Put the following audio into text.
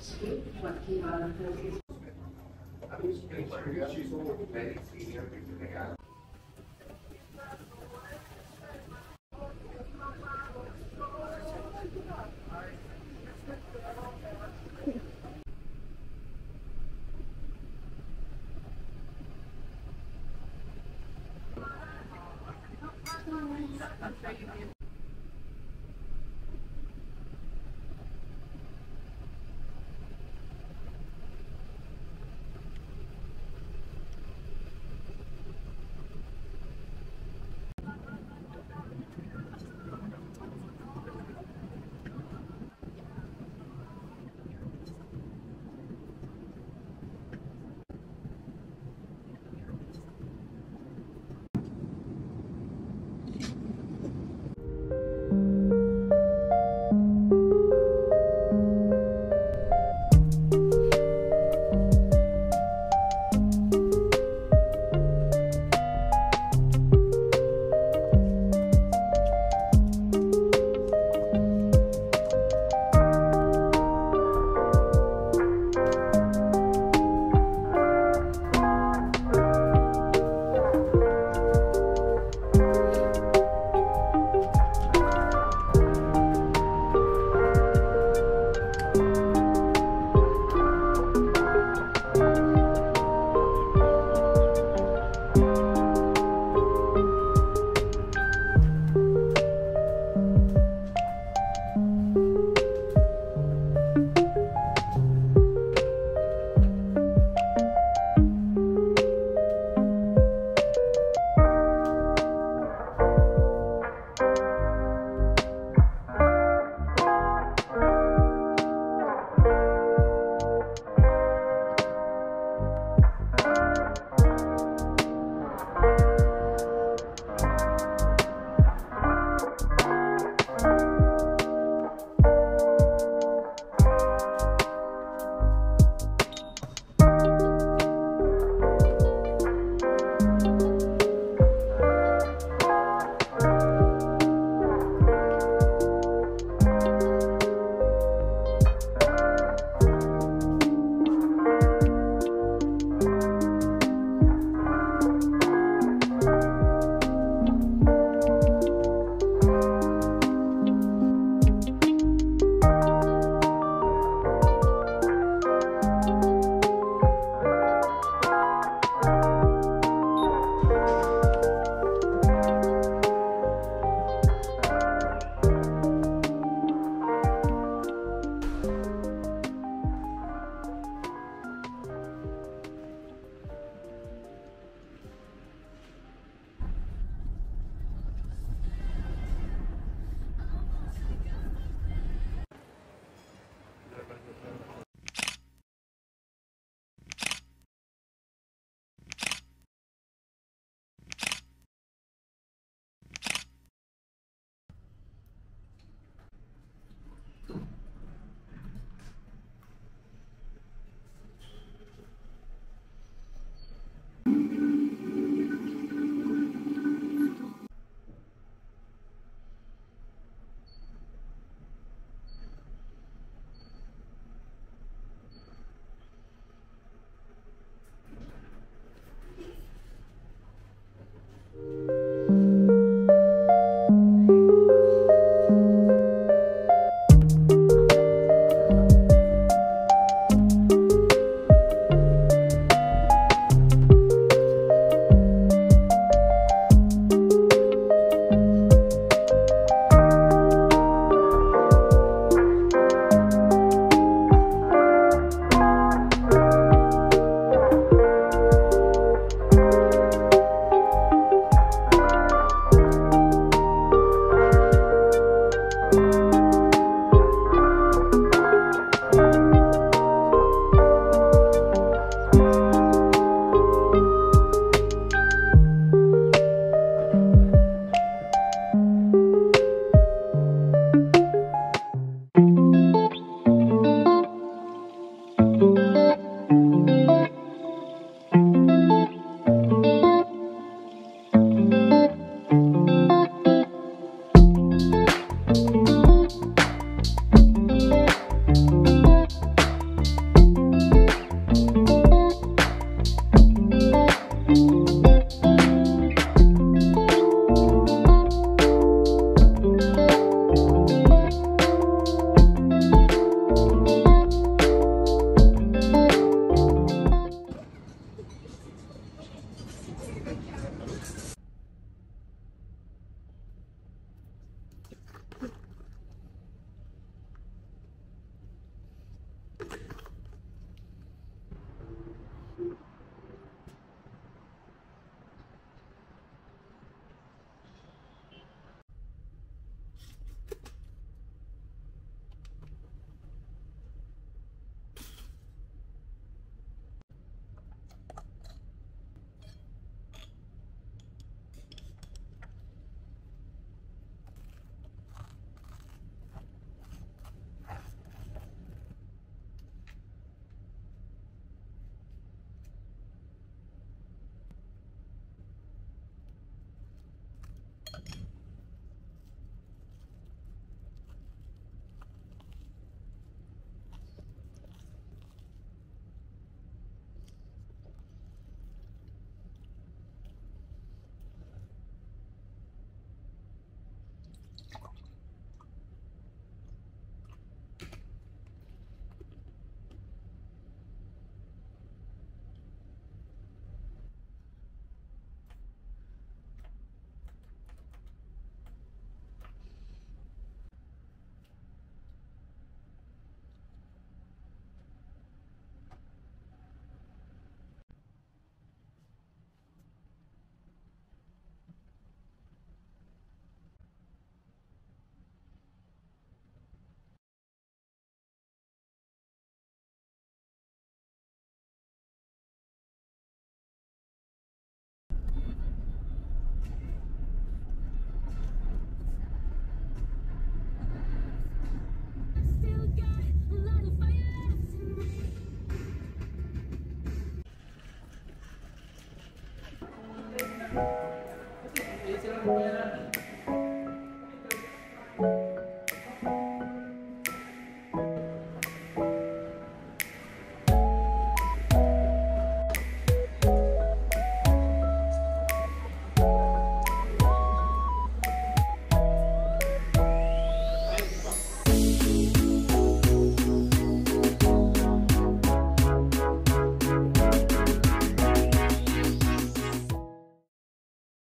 state what came out of. I she's very senior, Gracias.